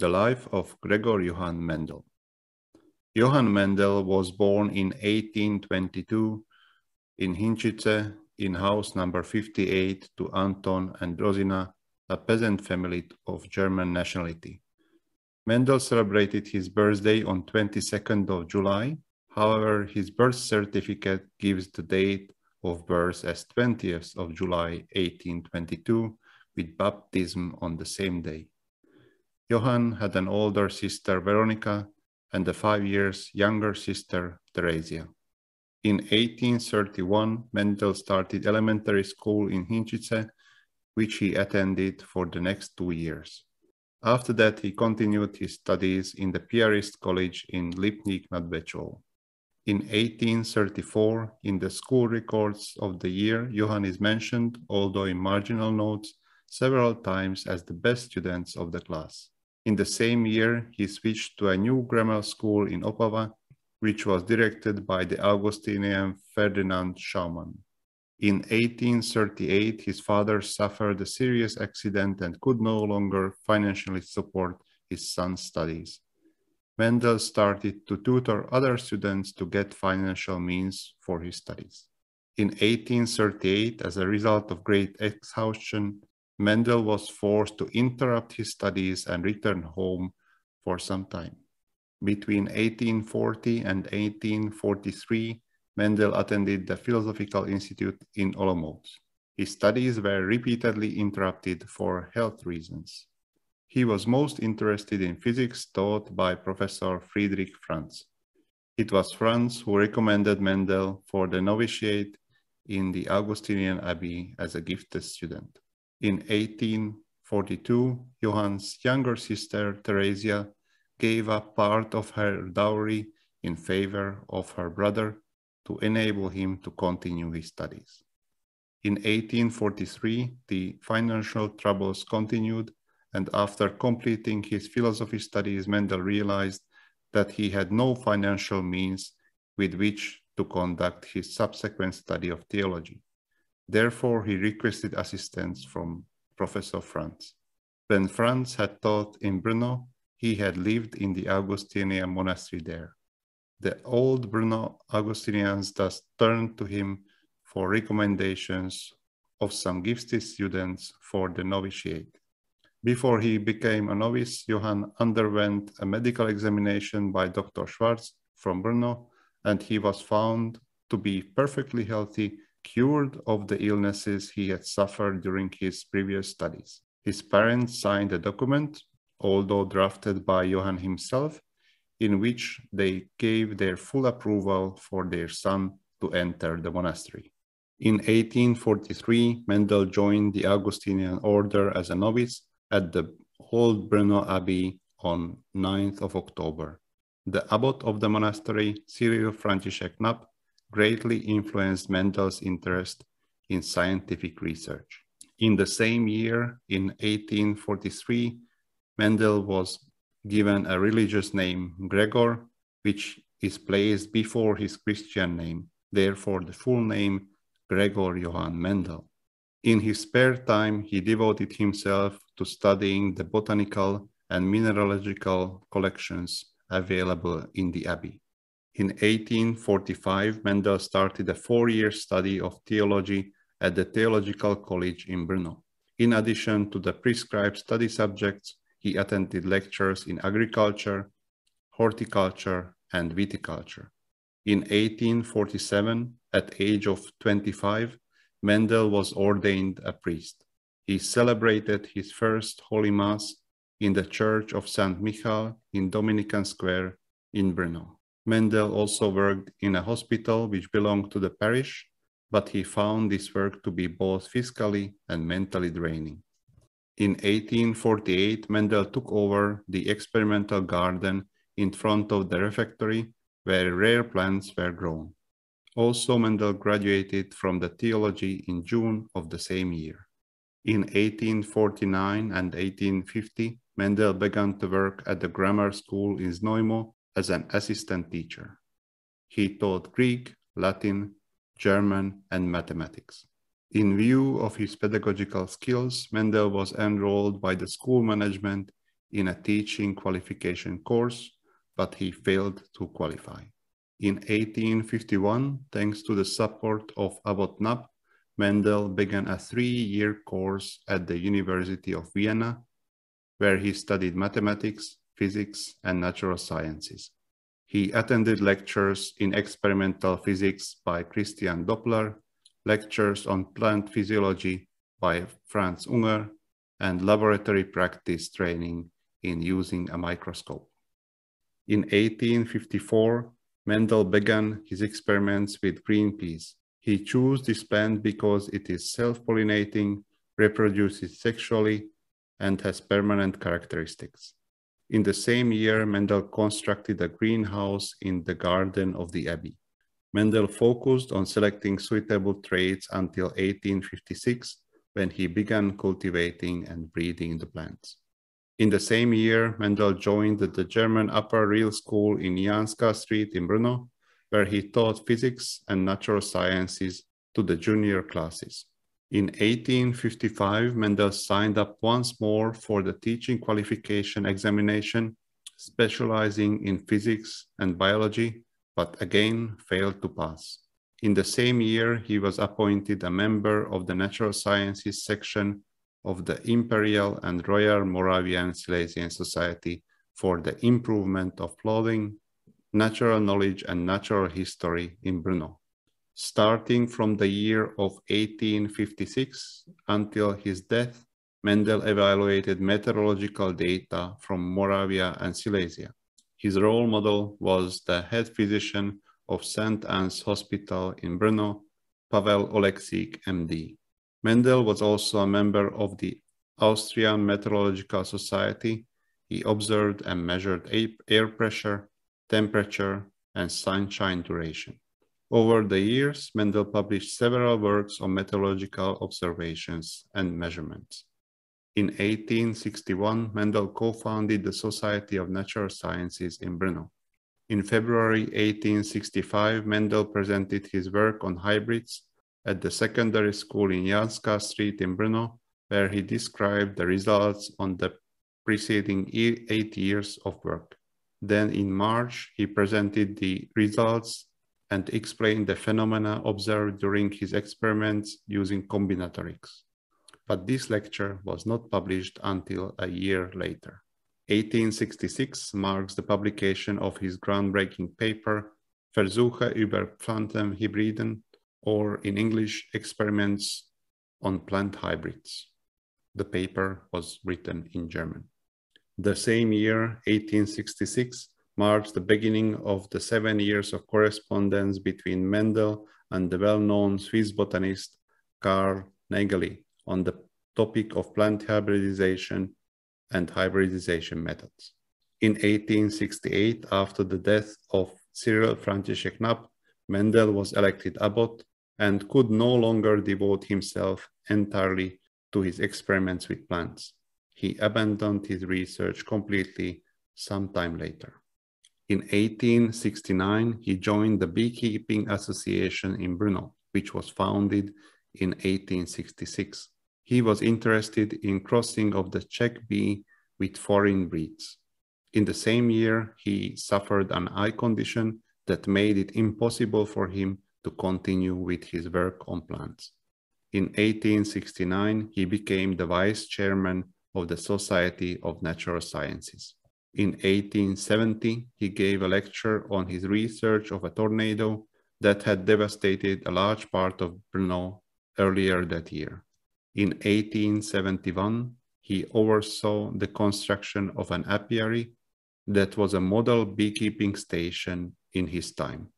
The life of Gregor Johann Mendel. Johann Mendel was born in 1822 in Hinčice in house number 58 to Anton and Rosina, a peasant family of German nationality. Mendel celebrated his birthday on 22nd of July. However, his birth certificate gives the date of birth as 20th of July 1822 with baptism on the same day. Johann had an older sister Veronica and a five years younger sister Theresia. In 1831, Mendel started elementary school in Hinčice, which he attended for the next two years. After that, he continued his studies in the Piarist College in Lipník nad Bečvou. In 1834, in the school records of the year, Johann is mentioned, although in marginal notes, several times as the best students of the class. In the same year, he switched to a new grammar school in Opava, which was directed by the Augustinian Ferdinand Schaumann. In 1838, his father suffered a serious accident and could no longer financially support his son's studies. Mendel started to tutor other students to get financial means for his studies. In 1838, as a result of great exhaustion, Mendel was forced to interrupt his studies and return home for some time. Between 1840 and 1843, Mendel attended the Philosophical Institute in Olomouc. His studies were repeatedly interrupted for health reasons. He was most interested in physics taught by Professor Friedrich Franz. It was Franz who recommended Mendel for the novitiate in the Augustinian Abbey as a gifted student. In 1842, Johann's younger sister, Theresia, gave up part of her dowry in favor of her brother to enable him to continue his studies. In 1843, the financial troubles continued, and after completing his philosophy studies, Mendel realized that he had no financial means with which to conduct his subsequent study of theology. Therefore, he requested assistance from Professor Franz. When Franz had taught in Brno, he had lived in the Augustinian monastery there. The old Brno Augustinians thus turned to him for recommendations of some gifted students for the novitiate. Before he became a novice, Johann underwent a medical examination by Dr. Schwarz from Brno, and he was found to be perfectly healthy, cured of the illnesses he had suffered during his previous studies. His parents signed a document, although drafted by Johann himself, in which they gave their full approval for their son to enter the monastery. In 1843, Mendel joined the Augustinian order as a novice at the old Brno Abbey on 9th of October. The abbot of the monastery, Cyril František Napp, greatly influenced Mendel's interest in scientific research. In the same year, in 1843, Mendel was given a religious name, Gregor, which is placed before his Christian name, therefore the full name, Gregor Johann Mendel. In his spare time, he devoted himself to studying the botanical and mineralogical collections available in the abbey. In 1845, Mendel started a four-year study of theology at the Theological College in Brno. In addition to the prescribed study subjects, he attended lectures in agriculture, horticulture, and viticulture. In 1847, at age of 25, Mendel was ordained a priest. He celebrated his first Holy Mass in the Church of St. Michael in Dominican Square in Brno. Mendel also worked in a hospital which belonged to the parish, but he found this work to be both physically and mentally draining. In 1848, Mendel took over the experimental garden in front of the refectory where rare plants were grown. Also, Mendel graduated from the theology in June of the same year. In 1849 and 1850, Mendel began to work at the grammar school in Znojmo as an assistant teacher. He taught Greek, Latin, German, and mathematics. In view of his pedagogical skills, Mendel was enrolled by the school management in a teaching qualification course, but he failed to qualify. In 1851, thanks to the support of Abbot Napp, Mendel began a three-year course at the University of Vienna, where he studied mathematics, physics, and natural sciences. He attended lectures in experimental physics by Christian Doppler, lectures on plant physiology by Franz Unger, and laboratory practice training in using a microscope. In 1854, Mendel began his experiments with green peas. He chose this plant because it is self-pollinating, reproduces sexually, and has permanent characteristics. In the same year, Mendel constructed a greenhouse in the garden of the abbey. Mendel focused on selecting suitable traits until 1856, when he began cultivating and breeding the plants. In the same year, Mendel joined the German Upper Real School in Janska Street in Brno, where he taught physics and natural sciences to the junior classes. In 1855, Mendel signed up once more for the teaching qualification examination, specializing in physics and biology, but again failed to pass. In the same year, he was appointed a member of the Natural Sciences section of the Imperial and Royal Moravian Silesian Society for the improvement of clothing, natural knowledge, and natural history in Brno. Starting from the year of 1856 until his death, Mendel evaluated meteorological data from Moravia and Silesia. His role model was the head physician of St. Anne's Hospital in Brno, Pavel Oleksik, MD. Mendel was also a member of the Austrian Meteorological Society. He observed and measured air pressure, temperature, and sunshine duration. Over the years, Mendel published several works on meteorological observations and measurements. In 1861, Mendel co-founded the Society of Natural Sciences in Brno. In February 1865, Mendel presented his work on hybrids at the secondary school in Janska Street in Brno, where he described the results on the preceding eight years of work. Then in March, he presented the results and explain the phenomena observed during his experiments using combinatorics. But this lecture was not published until a year later. 1866 marks the publication of his groundbreaking paper Versuche über Pflanzenhybriden or in English, experiments on plant hybrids. The paper was written in German. The same year, 1866, marks the beginning of the seven years of correspondence between Mendel and the well-known Swiss botanist Karl Naegeli on the topic of plant hybridization and hybridization methods. In 1868, after the death of Cyril František Napp, Mendel was elected abbot and could no longer devote himself entirely to his experiments with plants. He abandoned his research completely sometime later. In 1869, he joined the Beekeeping Association in Brno, which was founded in 1866. He was interested in crossing of the Czech bee with foreign breeds. In the same year, he suffered an eye condition that made it impossible for him to continue with his work on plants. In 1869, he became the vice chairman of the Society of Natural Sciences. In 1870, he gave a lecture on his research of a tornado that had devastated a large part of Brno earlier that year. In 1871, he oversaw the construction of an apiary that was a model beekeeping station in his time.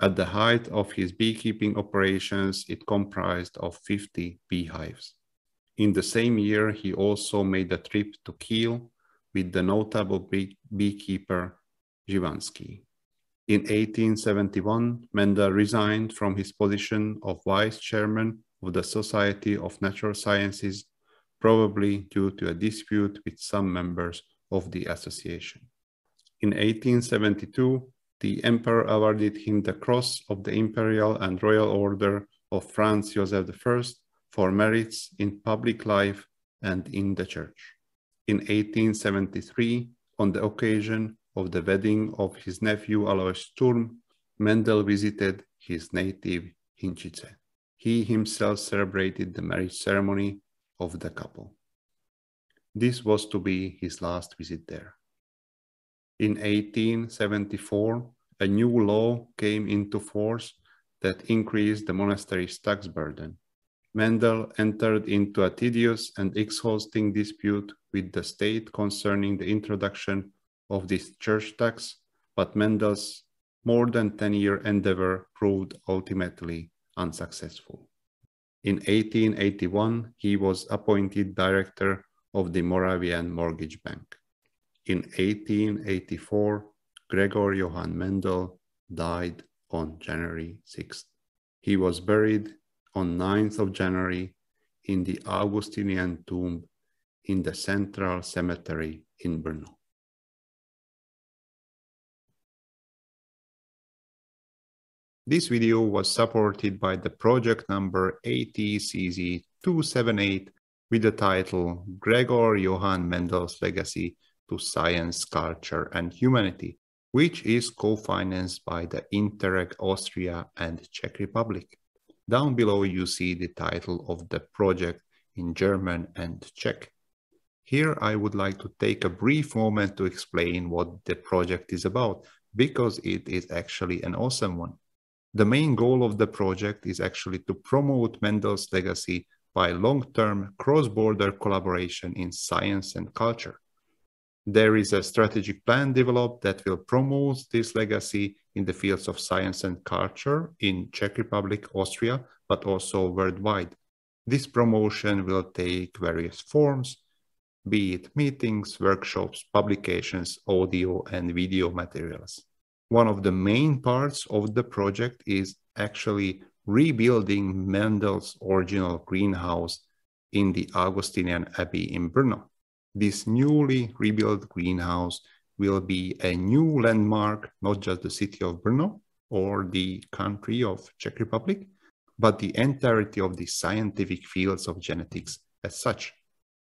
At the height of his beekeeping operations, it comprised of 50 beehives. In the same year, he also made a trip to Kiel with the notable bee beekeeper Żywanski. In 1871, Mendel resigned from his position of vice chairman of the Society of Natural Sciences, probably due to a dispute with some members of the association. In 1872, the emperor awarded him the Cross of the Imperial and Royal Order of Franz Joseph I for merits in public life and in the church. In 1873, on the occasion of the wedding of his nephew Alois Sturm, Mendel visited his native Hinčice. He himself celebrated the marriage ceremony of the couple. This was to be his last visit there. In 1874, a new law came into force that increased the monastery's tax burden. Mendel entered into a tedious and exhausting dispute with the state concerning the introduction of this church tax, but Mendel's more than 10 year endeavor proved ultimately unsuccessful. In 1881, he was appointed director of the Moravian Mortgage Bank. In 1884, Gregor Johann Mendel died on January 6th. He was buried on 9th of January in the Augustinian tomb in the Central Cemetery in Brno. This video was supported by the project number ATCZ278 with the title Gregor Johann Mendel's Legacy to Science, Culture and Humanity, which is co-financed by the Interreg Austria and Czech Republic. Down below you see the title of the project in German and Czech. Here I would like to take a brief moment to explain what the project is about, because it is actually an awesome one. The main goal of the project is actually to promote Mendel's legacy by long-term cross-border collaboration in science and culture. There is a strategic plan developed that will promote this legacy in the fields of science and culture in Czech Republic, Austria, but also worldwide. This promotion will take various forms, be it meetings, workshops, publications, audio and video materials. One of the main parts of the project is actually rebuilding Mendel's original greenhouse in the Augustinian Abbey in Brno. This newly rebuilt greenhouse will be a new landmark, not just the city of Brno or the country of Czech Republic, but the entirety of the scientific fields of genetics as such.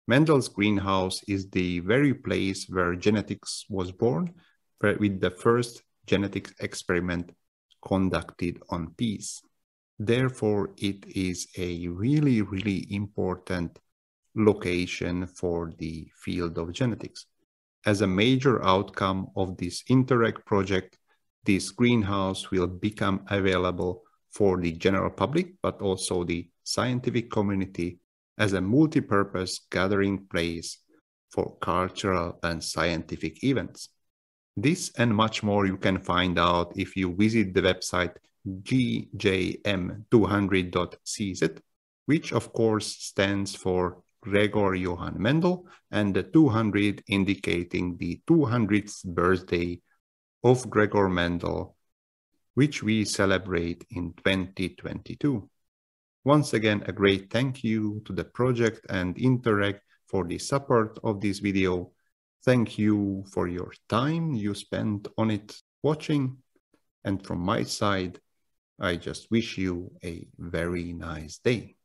Mendel's greenhouse is the very place where genetics was born, with the first genetic experiment conducted on peas. Therefore, it is a really, really important location for the field of genetics. As a major outcome of this Interreg project, this greenhouse will become available for the general public, but also the scientific community as a multi-purpose gathering place for cultural and scientific events. This and much more you can find out if you visit the website gjm200.cz, which of course stands for Gregor Johann Mendel, and the 200 indicating the 200th birthday of Gregor Mendel, which we celebrate in 2022. Once again, a great thank you to the project and Interreg for the support of this video. Thank you for your time you spent on it watching. And from my side, I just wish you a very nice day.